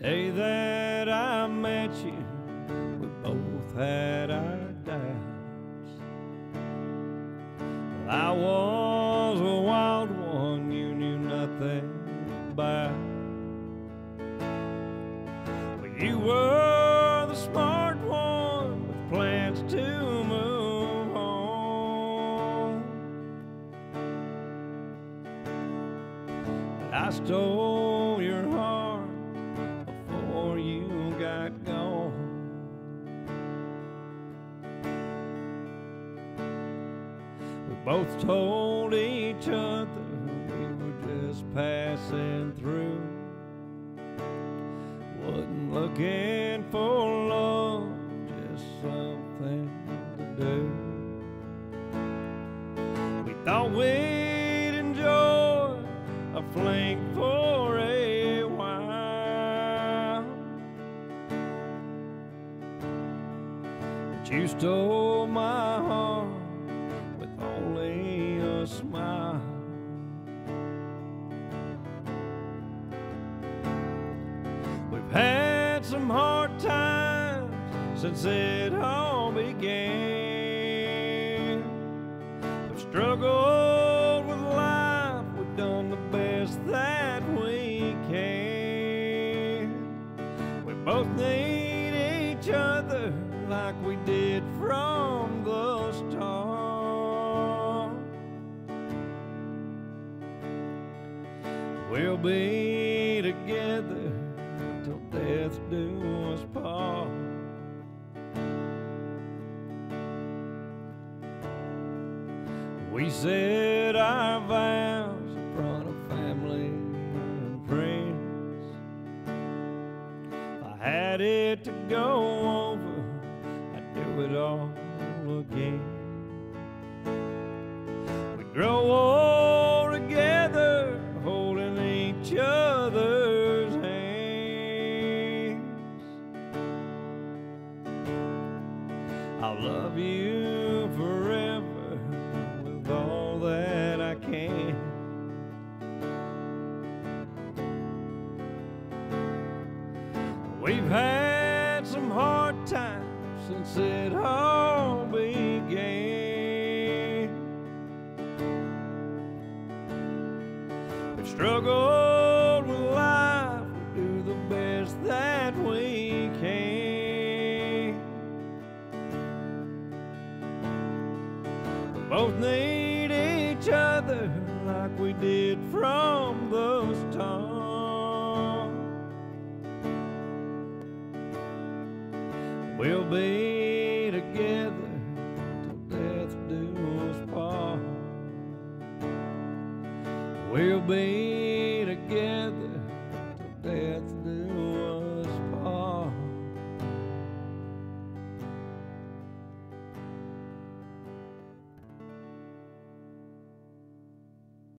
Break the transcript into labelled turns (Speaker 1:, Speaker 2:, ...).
Speaker 1: day that I met you, we both had our doubts. Well, I was a wild one you knew nothing about. Well, you were the smart one with plans to move on. I stole both told each other we were just passing through. Wasn't looking for love, just something to do. We thought we'd enjoy a fling for a while. But you stole my heart smile. We've had some hard times since it all began. We've struggled with life, we've done the best that we can. We both need each other like we did from the start. We'll be together till death do us part. We said our vows in front of family and friends. If I had it to go over, I'd do it all again. We grow old love you forever with all that I can. We've had some hard times since it all began. We've struggled both need each other like we did from the start. We'll be together till death do us part. We'll be